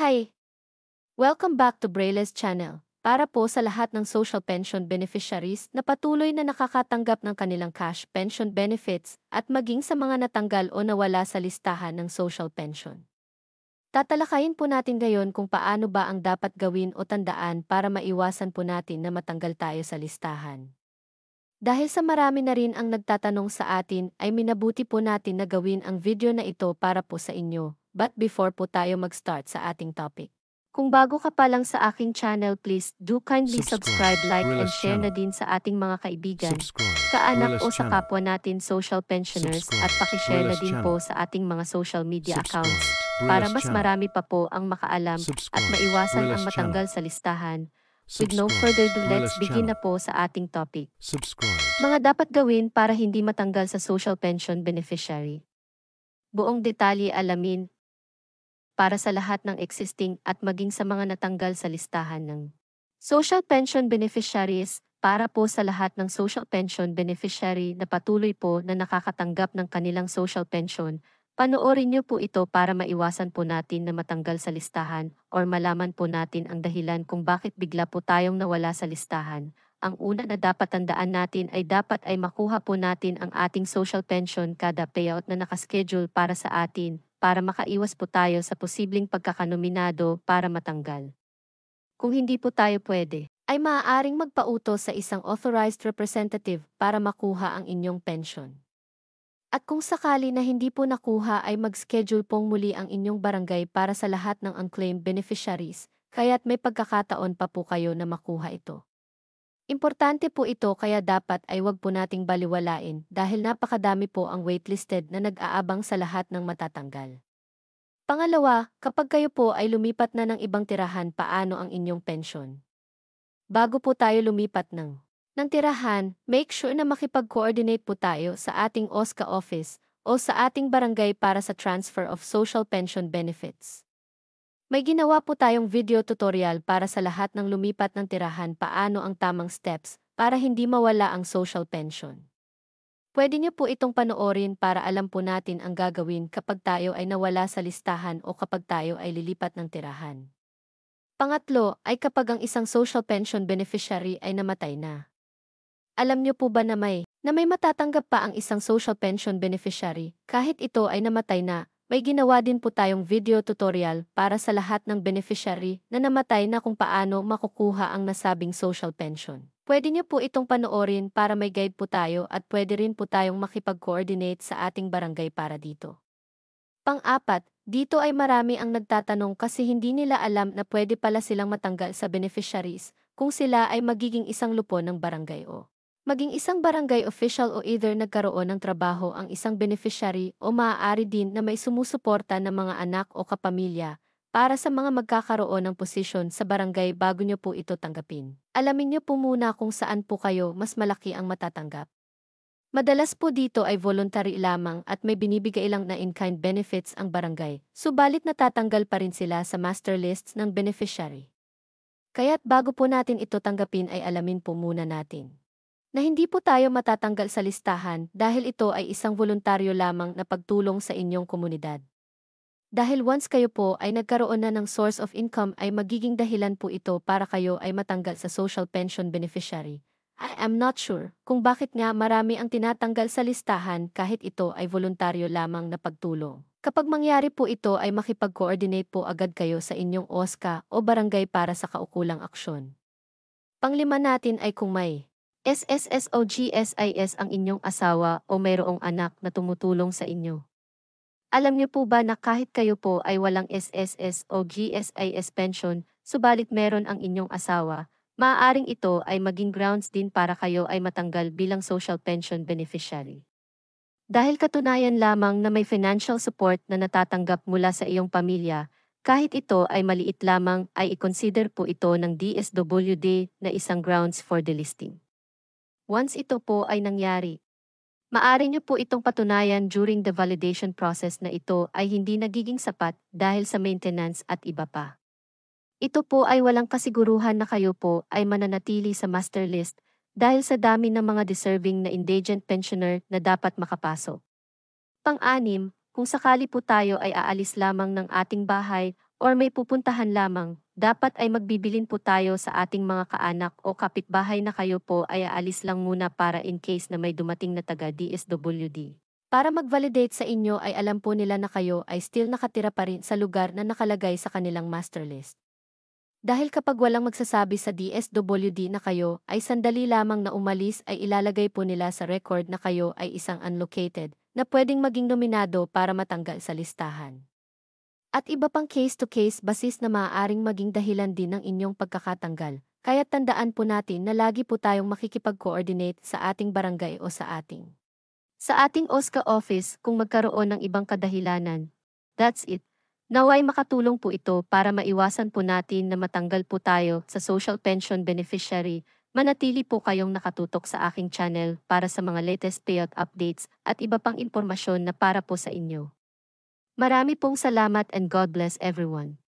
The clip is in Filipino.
Hi! Welcome back to Braille's channel. Para po sa lahat ng social pension beneficiaries na patuloy na nakakatanggap ng kanilang cash pension benefits at maging sa mga natanggal o nawala sa listahan ng social pension. Tatalakayin po natin ngayon kung paano ba ang dapat gawin o tandaan para maiwasan po natin na matanggal tayo sa listahan. Dahil sa marami na rin ang nagtatanong sa atin ay minabuti po natin na gawin ang video na ito para po sa inyo. But before po tayo mag-start sa ating topic. Kung bago ka pa lang sa aking channel please do kindly subscribe, Subscribe, like and share na channel. din sa ating mga kaibigan, Subscribe. kaanak Rilla's o sa channel. kapwa natin social pensioners Subscribe, at pakishare na Rilla's din channel. po sa ating mga social media Subscribe, accounts Rilla's para mas channel. marami pa po ang makaalam at Subscribe, maiwasan ang Rilla's matanggal sa listahan. With no further ado, let's begin na channel. po sa ating topic. Subscribe. Mga dapat gawin para hindi matanggal sa social pension beneficiary. Buong detalye alamin para sa lahat ng existing at maging sa mga natanggal sa listahan ng social pension beneficiaries para po sa lahat ng social pension beneficiary na patuloy po na nakakatanggap ng kanilang social pension. Panoorin niyo po ito para maiwasan po natin na matanggal sa listahan or malaman po natin ang dahilan kung bakit bigla po tayong nawala sa listahan ang una na dapat tandaan natin ay dapat ay makuha po natin ang ating social pension kada payout na nakaschedule para sa atin para makaiwas po tayo sa posibleng pagkakanominado para matanggal. Kung hindi po tayo pwede, ay maaaring magpautos sa isang authorized representative para makuha ang inyong pension. At kung sakali na hindi po nakuha ay mag-schedule pong muli ang inyong barangay para sa lahat ng unclaimed beneficiaries, kaya't may pagkakataon pa po kayo na makuha ito. Importante po ito kaya dapat ay wag po nating baliwalain dahil napakadami po ang waitlisted na nag-aabang sa lahat ng matatanggal. Pangalawa, kapag kayo po ay lumipat na ng ibang tirahan paano ang inyong pensyon? Bago po tayo lumipat ng ng tirahan, make sure na makipag-coordinate po tayo sa ating OSCA office o sa ating barangay para sa transfer of social pension benefits. May ginawa po tayong video tutorial para sa lahat ng lumipat ng tirahan paano ang tamang steps para hindi mawala ang social pension. Pwede niyo po itong panoorin para alam po natin ang gagawin kapag tayo ay nawala sa listahan o kapag tayo ay lilipat ng tirahan. Pangatlo ay kapag ang isang social pension beneficiary ay namatay na. Alam niyo po ba na may, na may matatanggap pa ang isang social pension beneficiary kahit ito ay namatay na may ginawa din po tayong video tutorial para sa lahat ng beneficiary na namatay na kung paano makukuha ang nasabing social pension. Pwede niyo po itong panoorin para may guide po tayo at pwede rin po tayong makipag-coordinate sa ating barangay para dito. Pang-apat, dito ay marami ang nagtatanong kasi hindi nila alam na pwede pala silang matanggal sa beneficiaries kung sila ay magiging isang lupon ng barangay o Maging isang barangay official o either nagkaroon ng trabaho ang isang beneficiary o maaari din na may sumusuporta ng mga anak o kapamilya para sa mga magkakaroon ng posisyon sa barangay bago nyo po ito tanggapin. Alamin nyo po muna kung saan po kayo mas malaki ang matatanggap. Madalas po dito ay voluntary lamang at may binibigay lang na in-kind benefits ang barangay, subalit natatanggal pa rin sila sa master lists ng beneficiary. Kaya't bago po natin ito tanggapin ay alamin po muna natin na hindi po tayo matatanggal sa listahan dahil ito ay isang voluntaryo lamang na pagtulong sa inyong komunidad. Dahil once kayo po ay nagkaroon na ng source of income ay magiging dahilan po ito para kayo ay matanggal sa social pension beneficiary. I am not sure kung bakit nga marami ang tinatanggal sa listahan kahit ito ay voluntaryo lamang na pagtulong. Kapag mangyari po ito ay makipag-coordinate po agad kayo sa inyong OSCA o barangay para sa kaukulang aksyon. Panglima natin ay kung may SSS o GSIS ang inyong asawa o mayroong anak na tumutulong sa inyo. Alam niyo po ba na kahit kayo po ay walang SSS o GSIS pension, subalit meron ang inyong asawa, maaaring ito ay maging grounds din para kayo ay matanggal bilang social pension beneficiary. Dahil katunayan lamang na may financial support na natatanggap mula sa iyong pamilya, kahit ito ay maliit lamang ay i-consider po ito ng DSWD na isang grounds for delisting. Once ito po ay nangyari, maaari niyo po itong patunayan during the validation process na ito ay hindi nagiging sapat dahil sa maintenance at iba pa. Ito po ay walang kasiguruhan na kayo po ay mananatili sa master list dahil sa dami ng mga deserving na indigent pensioner na dapat makapasok. Pang-anim, kung sakali po tayo ay aalis lamang ng ating bahay or may pupuntahan lamang, dapat ay magbibilin po tayo sa ating mga kaanak o kapitbahay na kayo po ay aalis lang muna para in case na may dumating na taga DSWD. Para mag-validate sa inyo ay alam po nila na kayo ay still nakatira pa rin sa lugar na nakalagay sa kanilang master list. Dahil kapag walang magsasabi sa DSWD na kayo ay sandali lamang na umalis ay ilalagay po nila sa record na kayo ay isang unlocated na pwedeng maging nominado para matanggal sa listahan. At iba pang case-to-case basis na maaaring maging dahilan din ng inyong pagkakatanggal. Kaya tandaan po natin na lagi po tayong makikipag-coordinate sa ating barangay o sa ating. Sa ating OSCA office kung magkaroon ng ibang kadahilanan. That's it. Naway makatulong po ito para maiwasan po natin na matanggal po tayo sa social pension beneficiary. Manatili po kayong nakatutok sa aking channel para sa mga latest payout updates at iba pang impormasyon na para po sa inyo. Marami pong salamat and God bless everyone.